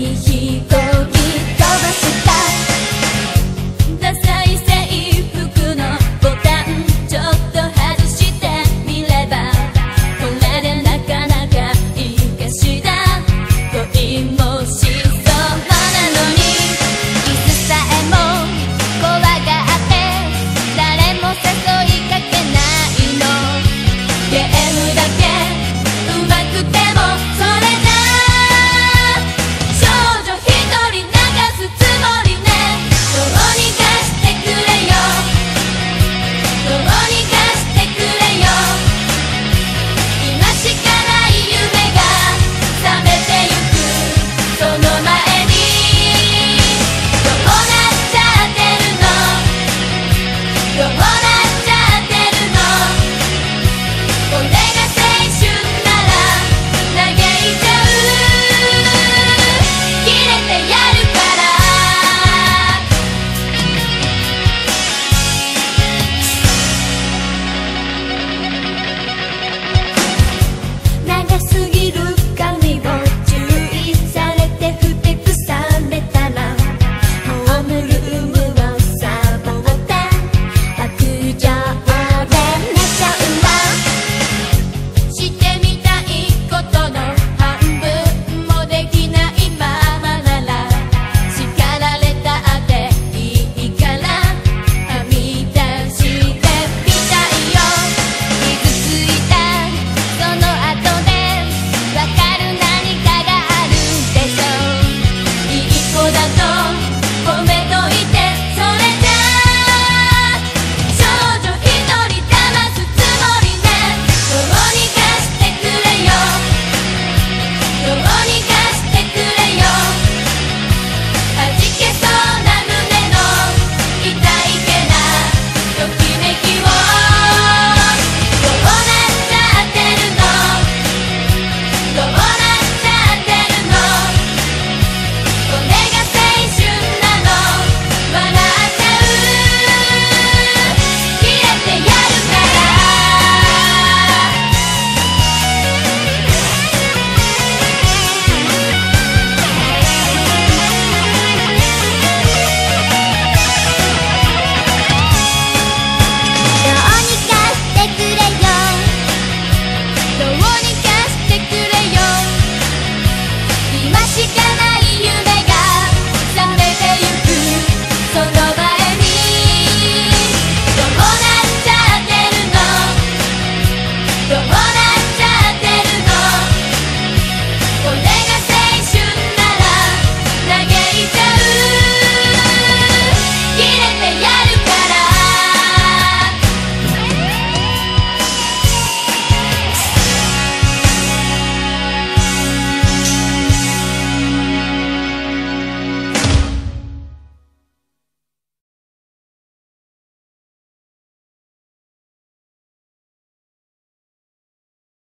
he, he.